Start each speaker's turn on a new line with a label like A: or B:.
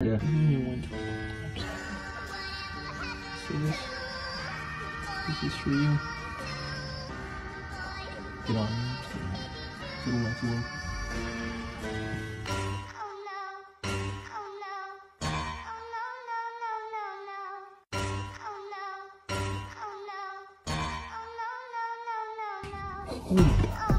A: Yeah.
B: See this? This is for you. Get on. To left one. No!